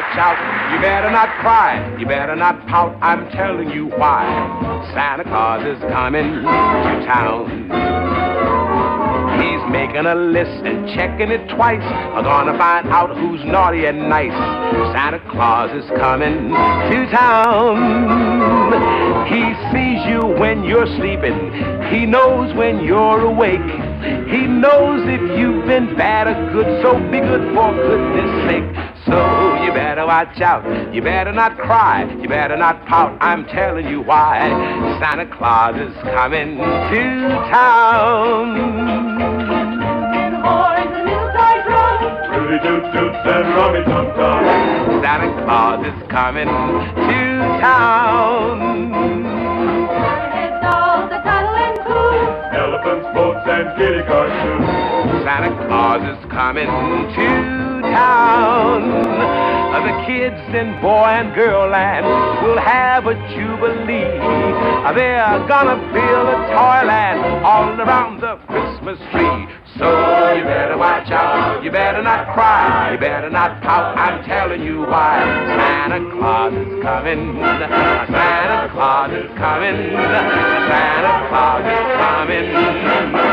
watch out. You better not cry. You better not pout. I'm telling you why. Santa Claus is coming to town. He's making a list and checking it twice. I'm gonna find out who's naughty and nice. Santa Claus is coming to town. He sees you when you're sleeping. He knows when you're awake. He knows if you've been bad or good, so be good for goodness sake. So you better watch out. You better not cry. You better not pout. I'm telling you why. Santa Claus is coming to town. Tooty toot toots and rummy tum tum. Santa Claus is coming to town. Heads dolls that cuddle and coo. Elephants, boats, and kitty cars too. Santa Claus is coming to town. The kids in boy and girl land will have a jubilee. They're gonna build a toyland all around the Christmas tree. So you better watch out, you better not cry, you better not pout, I'm telling you why. Santa Claus is coming, Santa Claus is coming, Santa Claus is coming